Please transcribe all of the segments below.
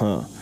huh?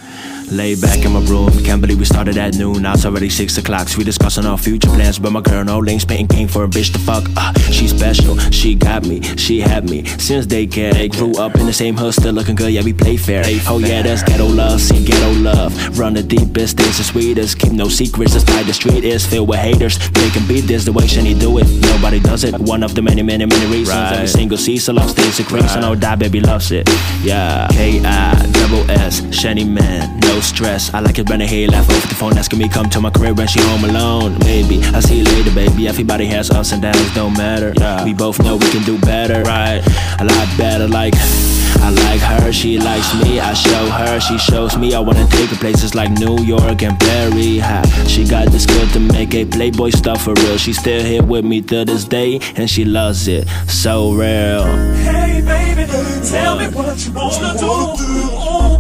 Lay back in my room, can't believe we started at noon. Now it's already six o'clock. We discussing our future plans, but my girl no links painting came for a bitch to fuck. Uh, she special, she got me, she had me since daycare. They grew up in the same hood, still looking good. Yeah, we play fair. Oh yeah, that's ghetto love, see ghetto love. Run the deepest, things the sweetest. Keep no secrets, despite the street is filled with haters. They can beat this the way Shani do it. Nobody does it. One of the many, many, many reasons. Right. Every single Cecil loves things, a crazy. Right. No die, baby loves it. Yeah, K I double S, Sjennieman, no stress. I like it when I hear laugh over the phone, asking me come to my crib when she home alone. Maybe I'll see you later, baby. Everybody has ups and downs, don't matter. Yeah. We both know we can do better, Right. A lot better, like. I like her, she likes me. I show her, she shows me. I wanna take her places like New York and Paris. Ha, She got the skill to make a Playboy stuff for real. She's still here with me to this day, and she loves it so real. Hey baby, tell me what you wanna do.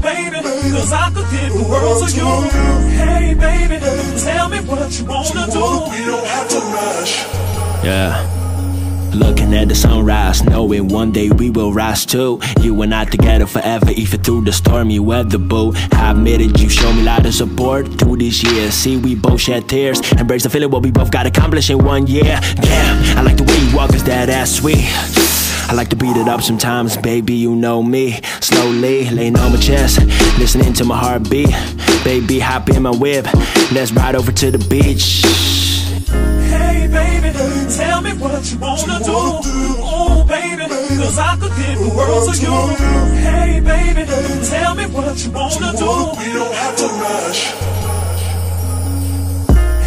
Baby, cause I could give the world to you. Hey baby, tell me what you wanna do. We don't have to rush. Yeah. Looking at the sunrise, knowing one day we will rise too. You and I together forever, even through the stormy weather, boo. I admitted you showed me a lot of support through these years. See, we both shed tears, embrace the feeling what we both got accomplished in one year. Yeah, I like the way you walk, is that ass sweet. I like to beat it up sometimes, baby, you know me. Slowly, laying on my chest, listening to my heartbeat. Baby, hop in my whip, let's ride over to the beach. Hey baby, tell me what you wanna do. Oh baby, cause I could give the world to you. Hey baby, tell me what you wanna do. We don't have to rush.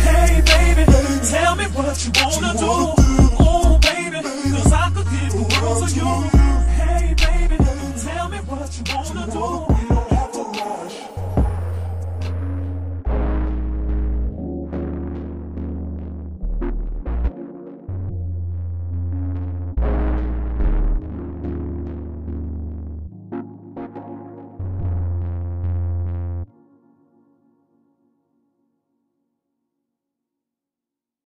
Hey baby, tell me what you wanna do. 같이 먹어도